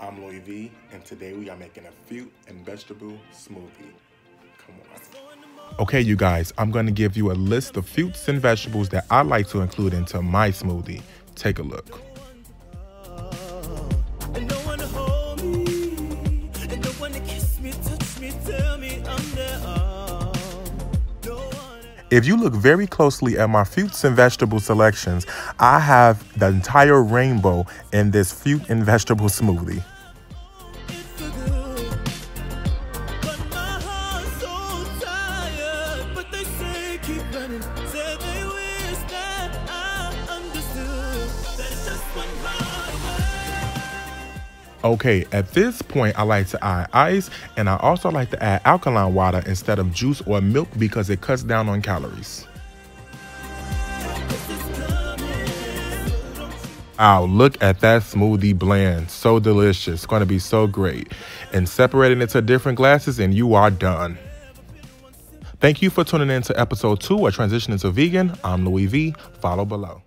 I'm Louie V, and today we are making a fruit and vegetable smoothie. Come on. Okay, you guys, I'm going to give you a list of fruits and vegetables that I like to include into my smoothie. Take a look. If you look very closely at my fruits and vegetable selections, I have the entire rainbow in this fruit and vegetable smoothie. Okay, at this point, I like to add ice and I also like to add alkaline water instead of juice or milk because it cuts down on calories. Wow, look at that smoothie blend. So delicious. It's going to be so great. And separating it to different glasses and you are done. Thank you for tuning in to episode two of Transitioning to Vegan. I'm Louie V. Follow below.